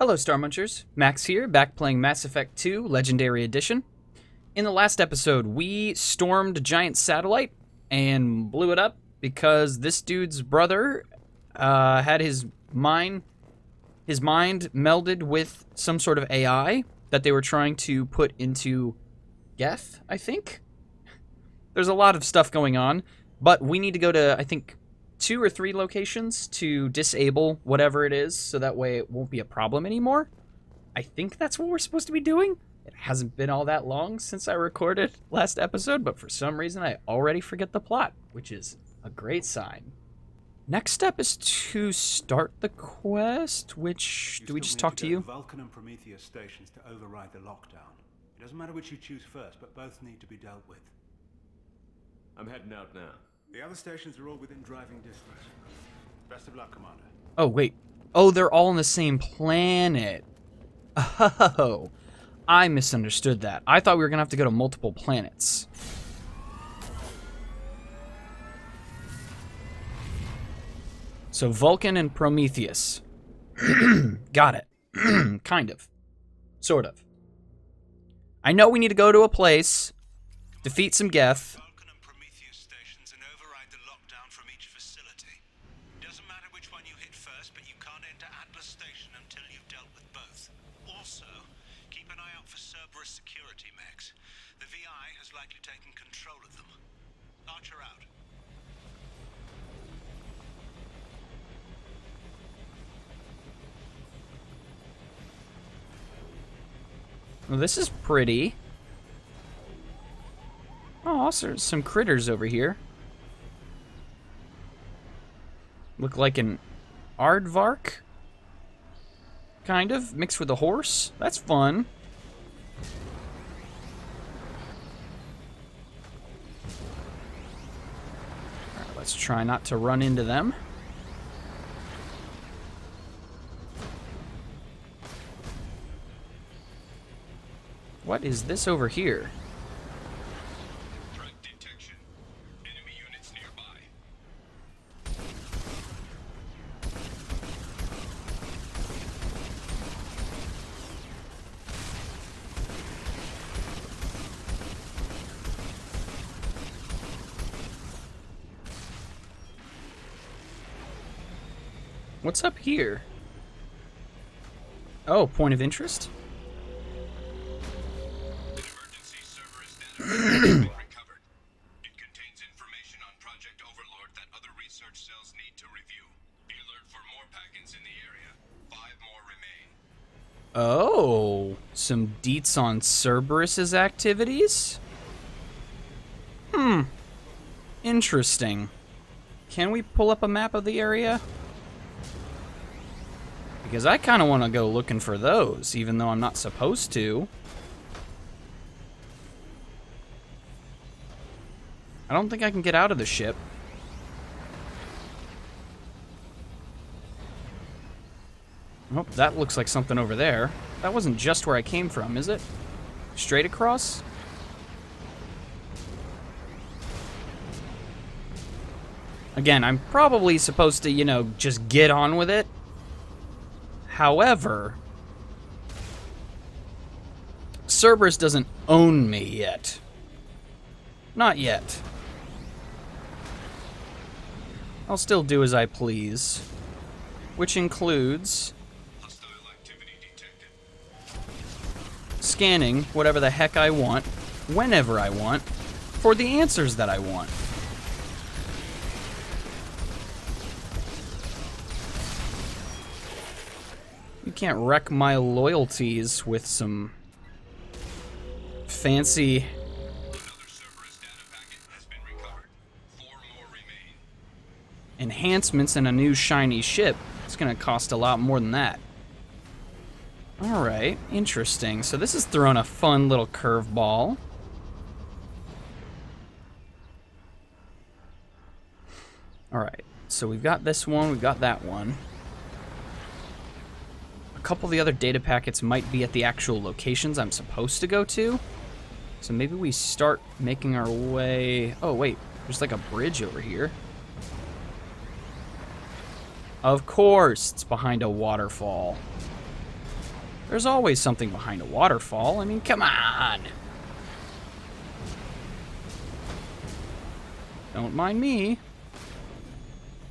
Hello, Star Munchers. Max here, back playing Mass Effect 2 Legendary Edition. In the last episode, we stormed a giant satellite and blew it up because this dude's brother uh, had his mind his mind melded with some sort of AI that they were trying to put into Geth, I think. There's a lot of stuff going on, but we need to go to I think two or three locations to disable whatever it is so that way it won't be a problem anymore. I think that's what we're supposed to be doing. It hasn't been all that long since I recorded last episode, but for some reason I already forget the plot, which is a great sign. Next step is to start the quest, which do we just talk to you? Vulcan and Prometheus stations to override the lockdown. It doesn't matter which you choose first, but both need to be dealt with. I'm heading out now. The other stations are all within driving distance. Best of luck, Commander. Oh, wait. Oh, they're all on the same planet. Oh, I misunderstood that. I thought we were going to have to go to multiple planets. So Vulcan and Prometheus. Got it. kind of. Sort of. I know we need to go to a place, defeat some Geth, Vulcan and Prometheus stations and override the lockdown from each facility. Doesn't matter which one you hit first, but you can't enter Atlas Station until you've dealt with both. Also, keep an eye out for Cerberus security mechs. The VI has likely taken control of them. Archer out. This is pretty. Oh, also some critters over here. Look like an aardvark? Kind of, mixed with a horse. That's fun. Alright, let's try not to run into them. What is this over here? Threat detection. Enemy units nearby. What's up here? Oh, point of interest? Deets on Cerberus's activities? Hmm. Interesting. Can we pull up a map of the area? Because I kind of want to go looking for those, even though I'm not supposed to. I don't think I can get out of the ship. Oh, that looks like something over there. That wasn't just where I came from, is it? Straight across? Again, I'm probably supposed to, you know, just get on with it. However, Cerberus doesn't own me yet. Not yet. I'll still do as I please. Which includes scanning whatever the heck I want, whenever I want, for the answers that I want. You can't wreck my loyalties with some fancy enhancements and a new shiny ship. It's gonna cost a lot more than that. Alright, interesting. So this is throwing a fun little curveball. Alright, so we've got this one, we've got that one. A couple of the other data packets might be at the actual locations I'm supposed to go to. So maybe we start making our way... Oh, wait, there's like a bridge over here. Of course, it's behind a waterfall. There's always something behind a waterfall. I mean, come on. Don't mind me.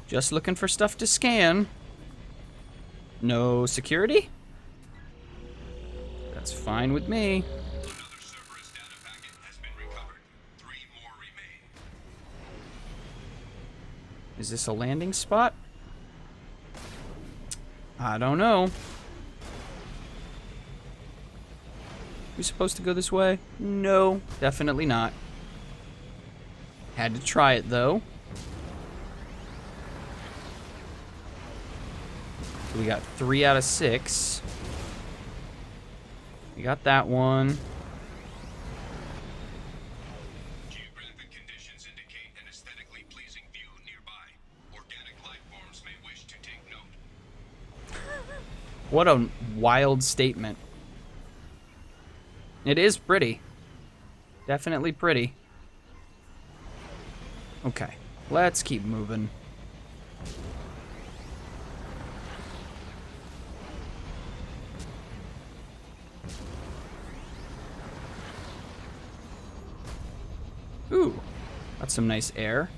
Just looking for stuff to scan. No security? That's fine with me. Is this a landing spot? I don't know. We supposed to go this way? No, definitely not. Had to try it though. We got three out of six. We got that one. What a wild an It is pretty. Definitely pretty. Okay, let's keep moving. Ooh, that's some nice air.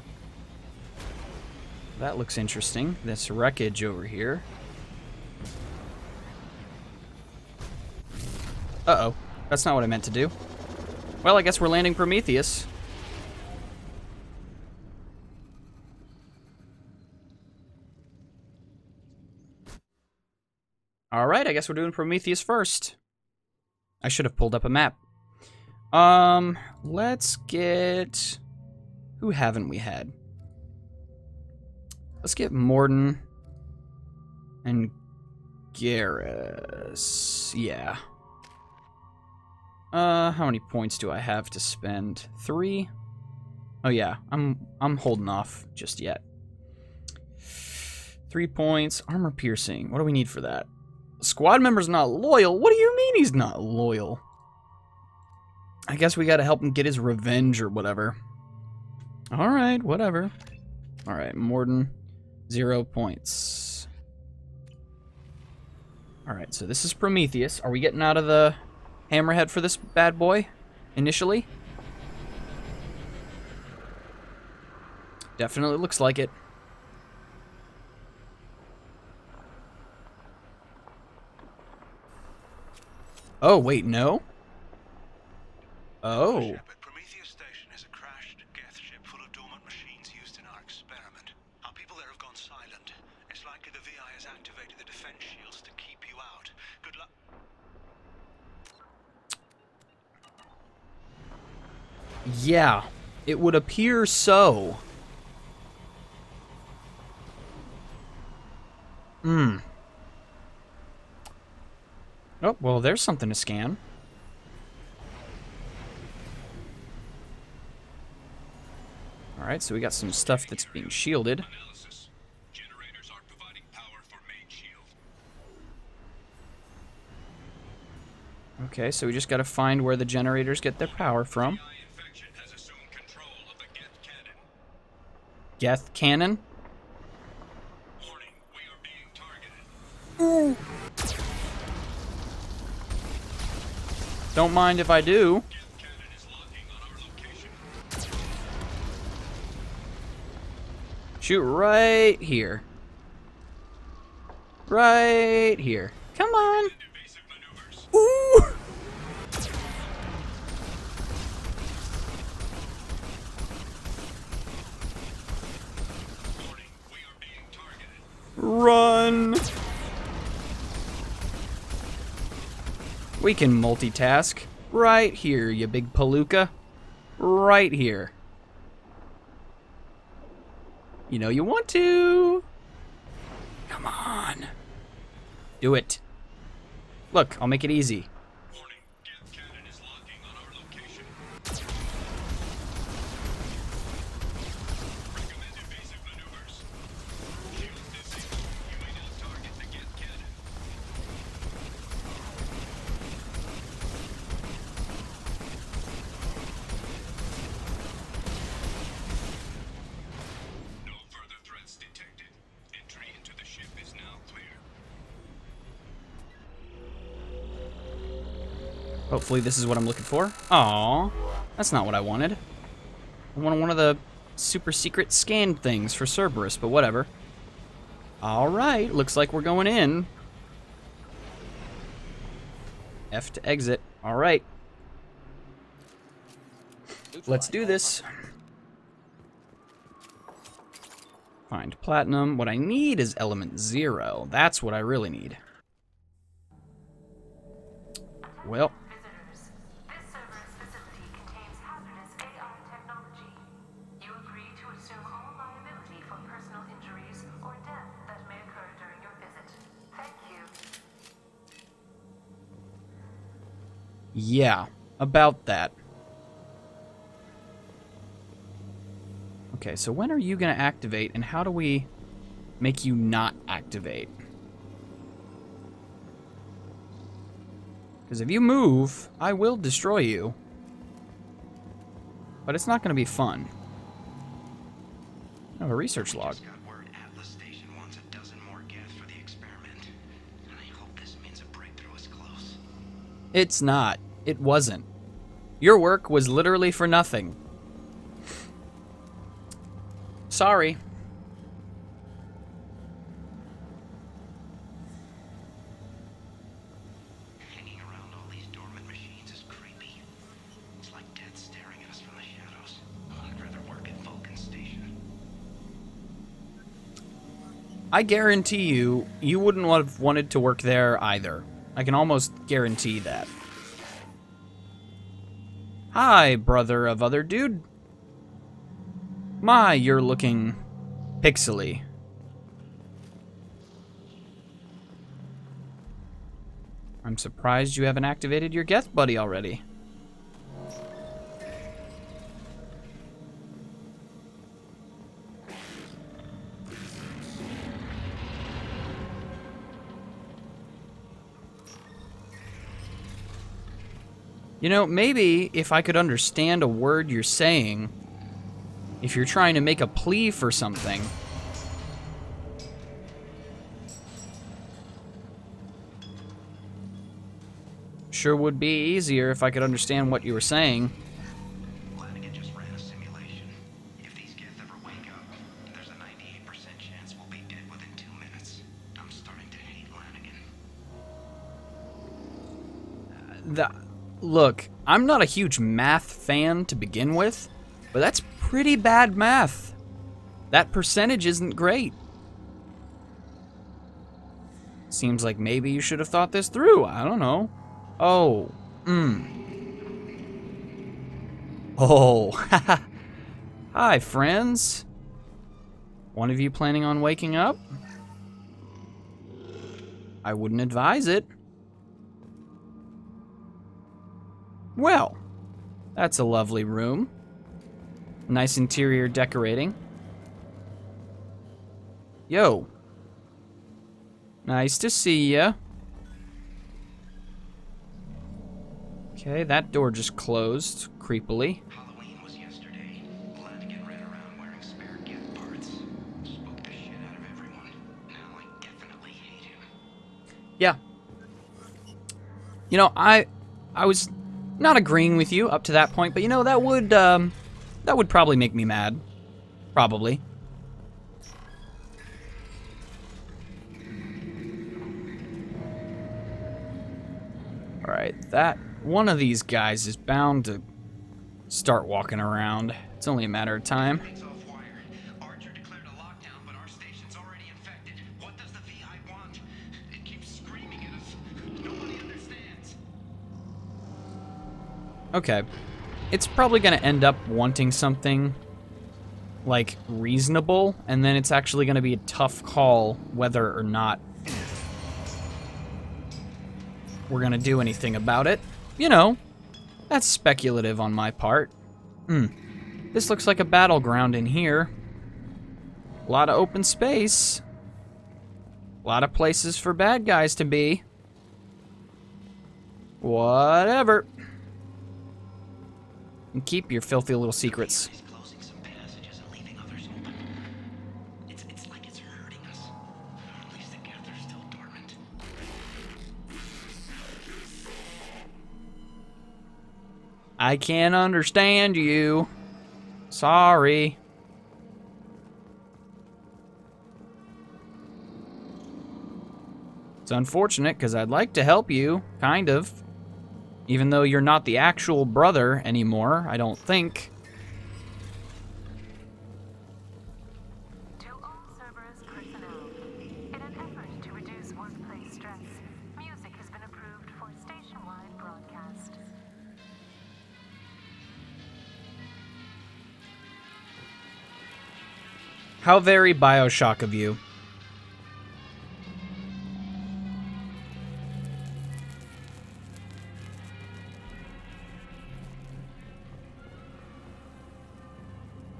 That looks interesting. This wreckage over here. Uh-oh. That's not what I meant to do. Well, I guess we're landing Prometheus. Alright, I guess we're doing Prometheus first. I should have pulled up a map. Um, let's get... Who haven't we had? Let's get Mordin and Garrus. Yeah. Uh, how many points do I have to spend? Three? Oh yeah, I'm I'm holding off just yet. Three points, armor piercing. What do we need for that? Squad member's not loyal? What do you mean he's not loyal? I guess we gotta help him get his revenge or whatever. Alright, whatever. Alright, Mordin, zero points. Alright, so this is Prometheus. Are we getting out of the hammerhead for this bad boy initially? Definitely looks like it. Oh, wait, no? Oh. Shepard, Prometheus Station is a crashed Geth ship full of dormant machines used in our experiment. Our people there have gone silent. It's likely the VI has activated the defense shields to keep you out. Good luck. Yeah, it would appear so. Hmm. Oh, well, there's something to scan. Alright, so we got some stuff that's being shielded. Okay, so we just gotta find where the generators get their power from. Geth cannon? Don't mind if I do. Shoot right here. Right here. Run. We can multitask. Right here, you big palooka. Right here. You know you want to. Come on. Do it. Look, I'll make it easy. Hopefully this is what I'm looking for. Aw, that's not what I wanted. I wanted one of the super secret scan things for Cerberus, but whatever. Alright, looks like we're going in. F to exit. Alright. Let's do this. Find platinum. What I need is element zero. That's what I really need. Well, yeah, about that. Okay, so when are you going to activate, and how do we make you not activate? Because if you move, I will destroy you. But it's not going to be fun. I have a research log. Just got word Atlas Station wants a dozen more Geth for the experiment. And I hope this means a breakthrough is close. It's not. It wasn't. Your work was literally for nothing. Sorry. Hanging around all these dormant machines is creepy. It's like death staring at us from the shadows. I'd rather work at Vulcan Station. I guarantee you, you wouldn't have wanted to work there either. I can almost guarantee that. Hi, brother of other dude. My, you're looking pixely. I'm surprised you haven't activated your Geth buddy already. You know, maybe if I could understand a word you're saying, if you're trying to make a plea for something. Sure would be easier if I could understand what you were saying. Lanigan just ran a simulation. If these Geth ever wake up, there's a 98% chance we'll be dead within two minutes. I'm starting to hate Lanigan. The, look, I'm not a huge math fan to begin with, but that's pretty bad math. That percentage isn't great. Seems like maybe you should have thought this through. I don't know. Oh. Mm. Oh. Hi, friends. One of you planning on waking up? I wouldn't advise it. Well, that's a lovely room. Nice interior decorating. Yo. Nice to see ya. Okay, that door just closed creepily. Halloween was yesterday. Lanigan ran around wearing spare Geth parts. Spooked the shit out of everyone. Now I definitely hate him. Yeah. You know, I I was not agreeing with you up to that point, but you know that would um that would probably make me mad. Probably. All right, that one of these guys is bound to start walking around. It's only a matter of time. Okay. It's probably going to end up wanting something like reasonable, and then it's actually going to be a tough call whether or not we're going to do anything about it. You know, that's speculative on my part. Hmm. This looks like a battleground in here. A lot of open space. A lot of places for bad guys to be. Whatever. And keep your filthy little secrets. He's closing some passages and leaving others open. It's, it's like it's hurting us. At least the Geth are still dormant. I can't understand you. Sorry. It's unfortunate because I'd like to help you, kind of. Even though you're not the actual brother anymore, I don't think. To all Cerberus personnel, in an effort to reduce workplace stress, music has been approved for station-wide broadcast. How very Bioshock of you.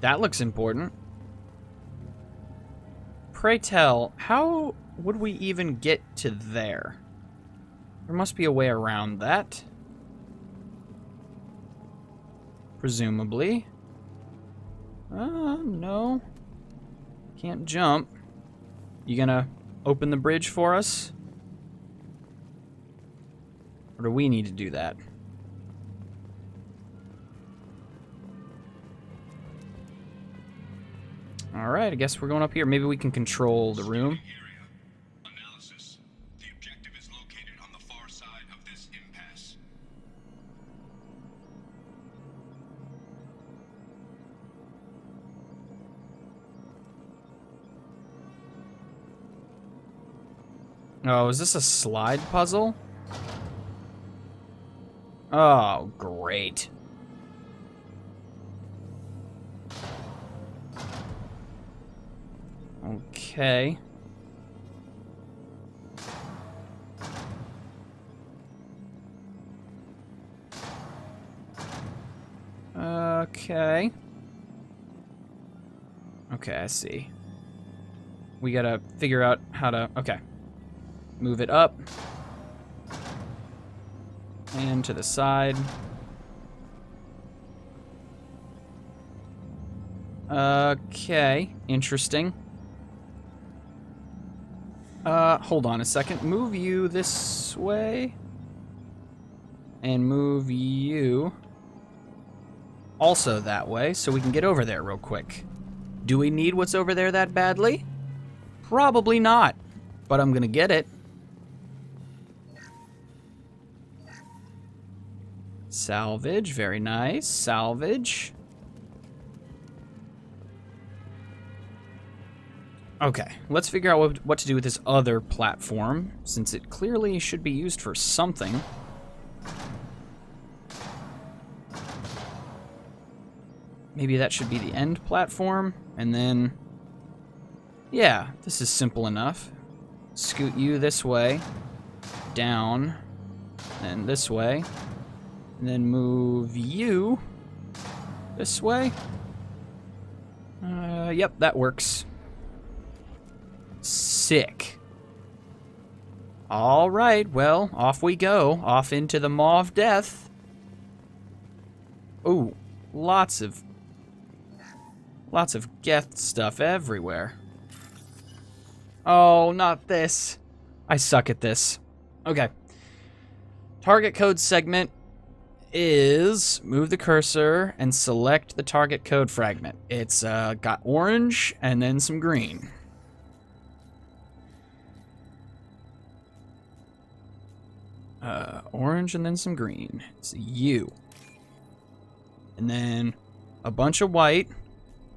That looks important. Pray tell, how would we even get to there? There must be a way around that. Presumably. Uh, no. Can't jump. You gonna open the bridge for us? Or do we need to do that? Alright, I guess we're going up here. Maybe we can control the room. Oh, is this a slide puzzle? Oh, great. Okay. Okay. Okay, I see. We gotta figure out how to... Okay. Move it up. And to the side. Okay, interesting. Hold on a second. Move you this way. And move you also that way so we can get over there real quick. Do we need what's over there that badly? Probably not, but I'm gonna get it. Salvage, very nice. Salvage. Okay, let's figure out what, to do with this other platform, since it clearly should be used for something. Maybe that should be the end platform, and then... Yeah, this is simple enough. Scoot you this way, down, and this way, and then move you this way. Uh, yep, that works. Sick. All right, well, off we go. Off into the maw of death. Ooh, lots of... Lots of Geth stuff everywhere. Oh, not this. I suck at this. Okay. Target code segment is move the cursor and select the target code fragment. It's uh, got orange and then some green. Uh, orange and then some green. It's U. And then a bunch of white.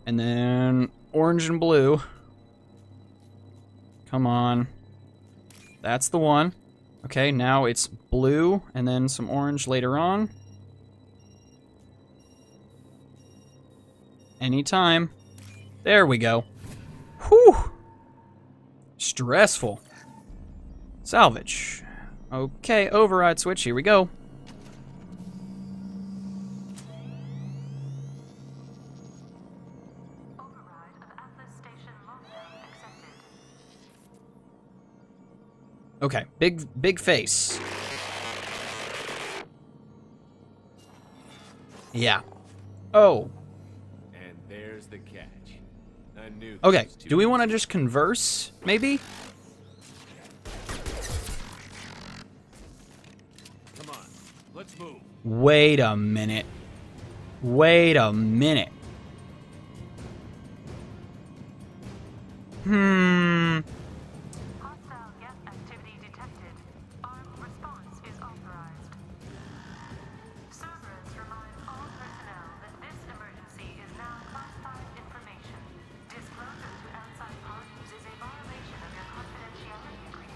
And then orange and blue. Come on. That's the one. Okay, now it's blue and then some orange later on. Anytime. There we go. Whew. Stressful. Salvage. Okay, override switch, here we go. Override of Atlas Station lockdown accepted. Okay, big big face. Yeah. Oh, And there's the catch. I knew. okay. Do we want to just converse, maybe? Is a minute. Wait a minute. agreement.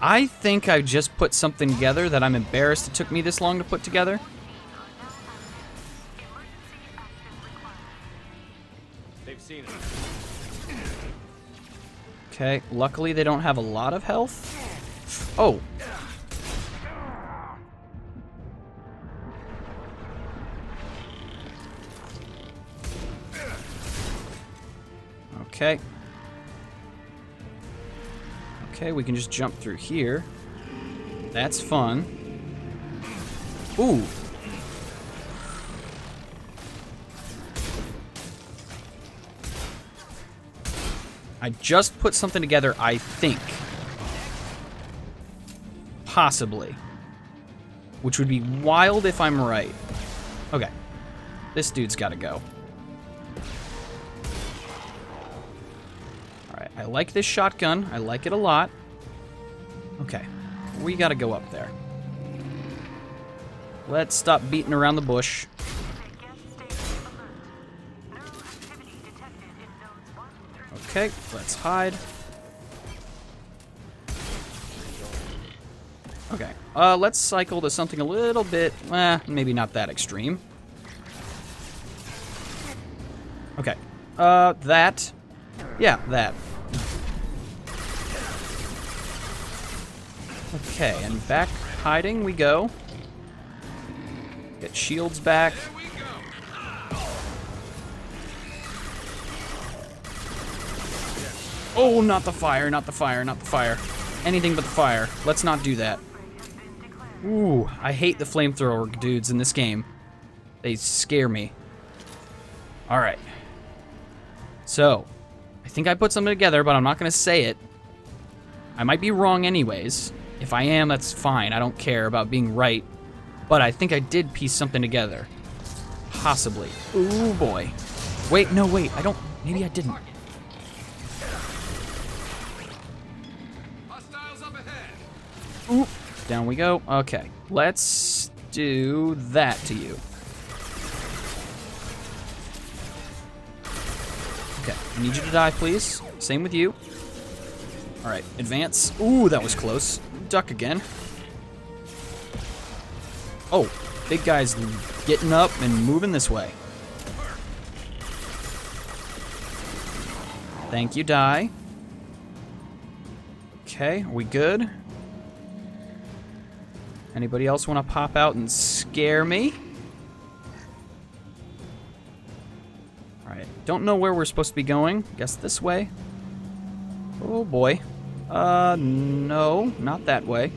I think I just put something together that I'm embarrassed it took me this long to put together. Okay, luckily they don't have a lot of health. Oh. Okay. Okay, we can just jump through here. That's fun. Ooh. I just put something together, I think. Possibly. Which would be wild if I'm right. Okay. This dude's gotta go. Alright, I like this shotgun. I like it a lot. Okay. We gotta go up there. Let's stop beating around the bush. Okay, let's hide. Okay, uh, let's cycle to something a little bit, eh, maybe not that extreme. Okay, uh, that. Yeah, that. Okay, and back hiding we go. Get shields back. Oh, not the fire, not the fire, not the fire. Anything but the fire. Let's not do that. Ooh, I hate the flamethrower dudes in this game. They scare me. Alright. So, I think I put something together, but I'm not going to say it. I might be wrong anyways. If I am, that's fine. I don't care about being right. But I think I did piece something together. Possibly. Ooh, boy. Wait, no, wait. I don't... Maybe I didn't. Oop. Down we go. Okay. Let's do that to you. Okay. I need you to die, please. Same with you. Alright. Advance. Ooh, that was close. Duck again. Oh. Big guy's getting up and moving this way. Thank you, die. Okay, are we good? Anybody else want to pop out and scare me? Alright, don't know where we're supposed to be going. Guess this way. Oh boy. Uh, no, not that way.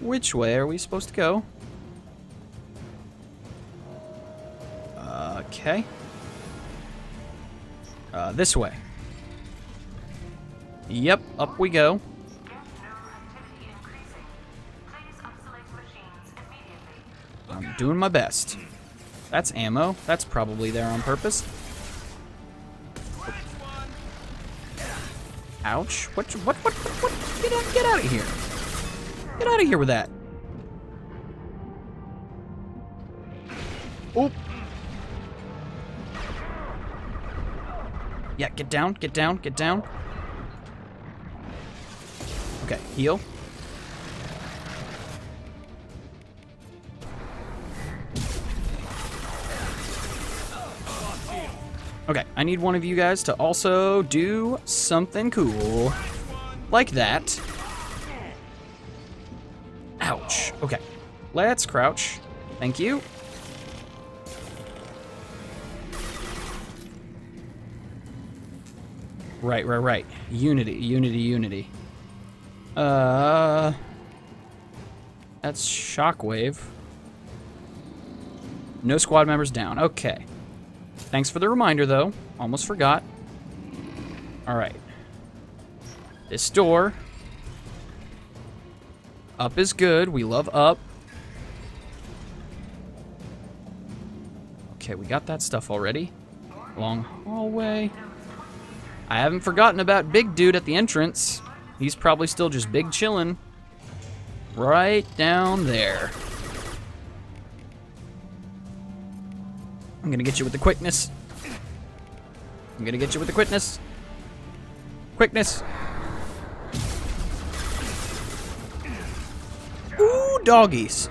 Which way are we supposed to go? Okay. Uh, this way. Yep, up we go. Doing my best. That's ammo. That's probably there on purpose. Ouch. What, what, what, what? Get out, get out of here. Get out of here with that. Oop. Yeah, get down, get down, get down. Okay, heal. Okay, I need one of you guys to also do something cool. Like that. Ouch. Okay. Let's crouch. Thank you. Right, right, right. Unity, unity, unity. Uh... That's Shockwave. No squad members down. Okay. Thanks for the reminder, though. Almost forgot. Alright. This door. Up is good. We love up. Okay, we got that stuff already. Long hallway. I haven't forgotten about Big Dude at the entrance. He's probably still just big chillin'. Right down there. I'm gonna get you with the quickness. I'm gonna get you with the quickness. Quickness. Ooh, doggies.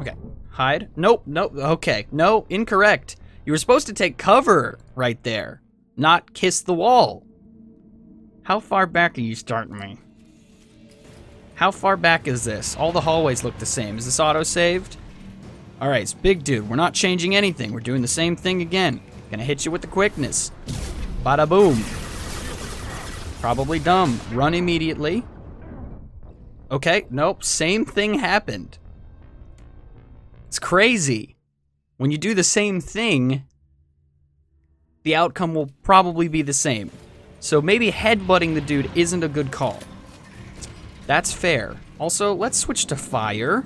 Okay, hide. Nope, nope, okay. No, incorrect. You were supposed to take cover right there, not kiss the wall. How far back are you starting me? How far back is this? All the hallways look the same. Is this auto-saved? All right, it's big dude. We're not changing anything. We're doing the same thing again. Gonna hit you with the quickness. Bada boom. Probably dumb. Run immediately. Okay, nope, same thing happened. It's crazy. When you do the same thing, the outcome will probably be the same. So maybe headbutting the dude isn't a good call. That's fair. Also, let's switch to fire.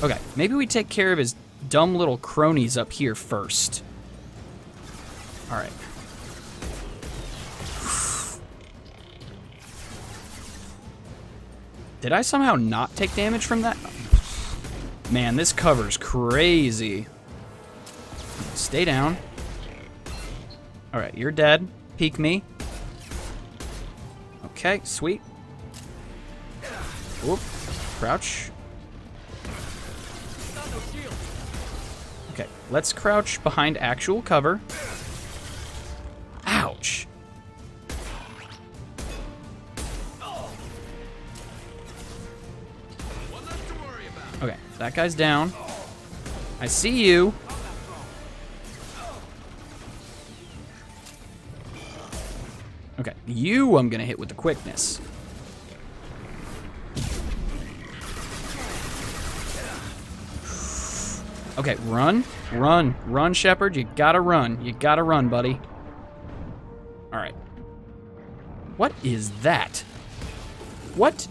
Okay, maybe we take care of his dumb little cronies up here first. Alright. Did I somehow not take damage from that? Man, this cover's crazy. Stay down. Alright, you're dead. Peek me. Okay, sweet. Whoop. Crouch. Let's crouch behind actual cover. Ouch. Okay, that guy's down. I see you. Okay, you I'm gonna hit with the quickness. Okay, run, run, run, Shepard. You gotta run. You gotta run, buddy. All right. What is that? What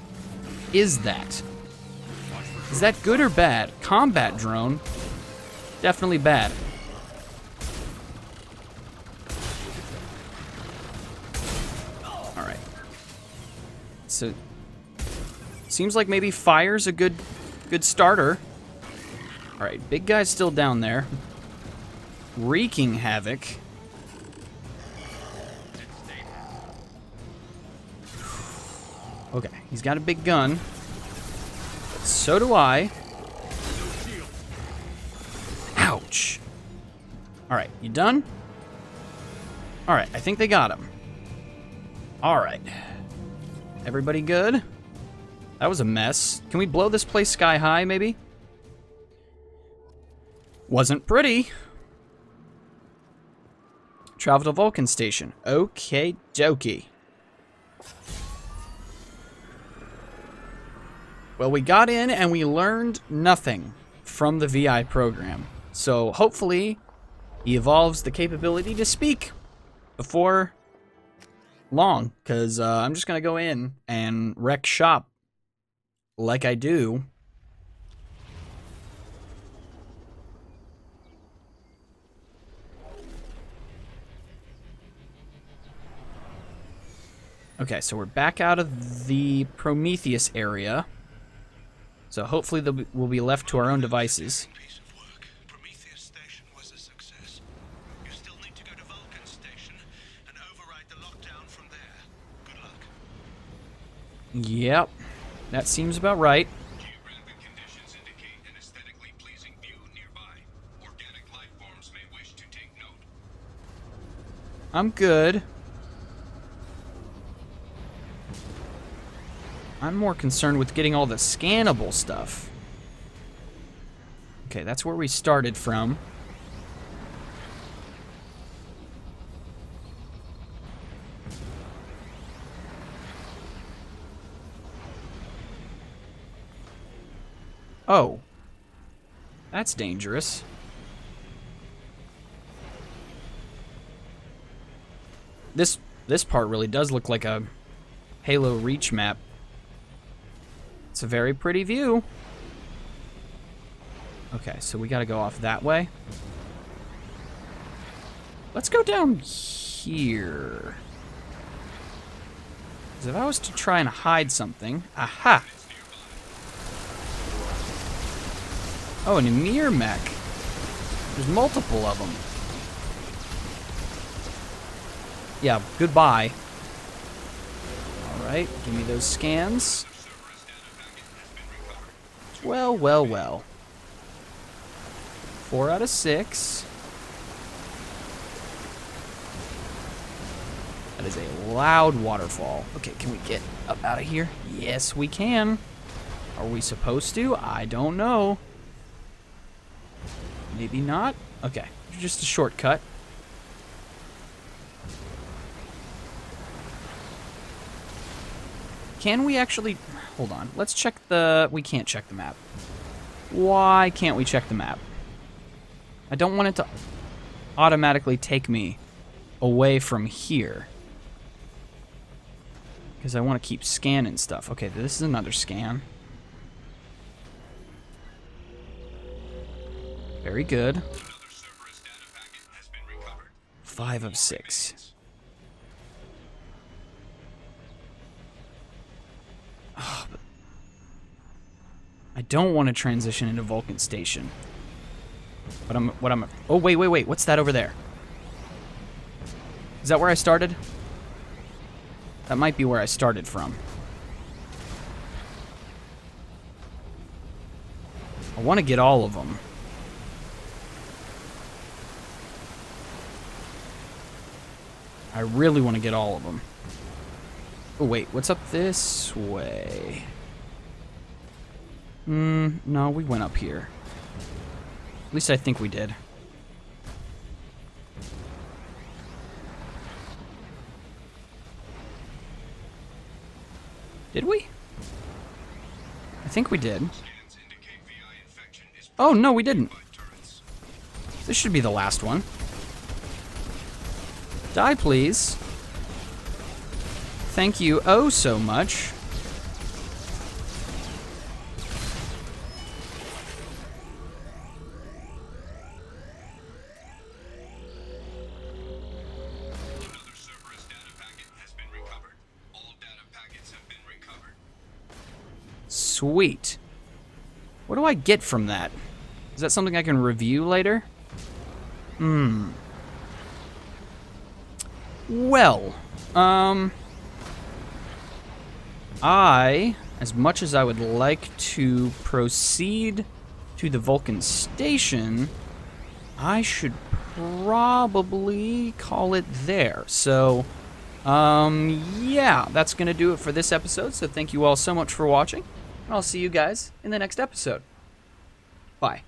is that? Is that good or bad? Combat drone. Definitely bad. All right. So seems like maybe fire's a good good starter. All right, big guy's still down there. Wreaking havoc. Okay, he's got a big gun. So do I. Ouch. Alright, you done? Alright, I think they got him. Alright. Everybody good? That was a mess. Can we blow this place sky high, maybe? Wasn't pretty. Travel to Vulcan Station. Okay, dokie. Well, we got in and we learned nothing from the VI program. So hopefully he evolves the capability to speak before long. Because uh, I'm just going to go in and wreck shop like I do. Okay, so we're back out of the Prometheus area. So hopefully be, we'll be left to our own devices. Piece of work. Prometheus Station was a success. You still need to go to Vulcan Station and override the lockdown from there. Good luck. Yep, that seems about right. I'm conditions I'm more concerned with getting all the scannable stuff. Okay, that's where we started from. Oh. That's dangerous. This This part really does look like a Halo Reach map. It's a very pretty view. Okay, so we gotta go off that way. Let's go down here. 'Cause if I was to try and hide something... Aha! Oh, an YMIR mech. There's multiple of them. Yeah, goodbye. Alright, give me those scans. Well, well, well. Four out of six. That is a loud waterfall. Okay, can we get up out of here? Yes, we can. Are we supposed to? I don't know. Maybe not. Okay, just a shortcut. Can we actually... Hold on. Let's check the... We can't check the map. Why can't we check the map? I don't want it to automatically take me away from here. Because I want to keep scanning stuff. Okay, this is another scan. Very good. Five of six. But I don't want to transition into Vulcan Station. But I'm what I'm Oh wait, wait, wait. What's that over there? Is that where I started? That might be where I started from. I want to get all of them. I really want to get all of them. Oh, wait. What's up this way? Hmm, no, we went up here. At least I think we did. Did we? I think we did. Oh, no, we didn't. This should be the last one. Die, please. Thank you oh so much. Sweet. What do I get from that? Is that something I can review later? Hmm. Well, um. I, as much as I would like to proceed to the Vulcan station, I should probably call it there. So, um, yeah, that's going to do it for this episode. So, thank you all so much for watching. And I'll see you guys in the next episode. Bye.